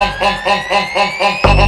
Ha ha ha ha ha!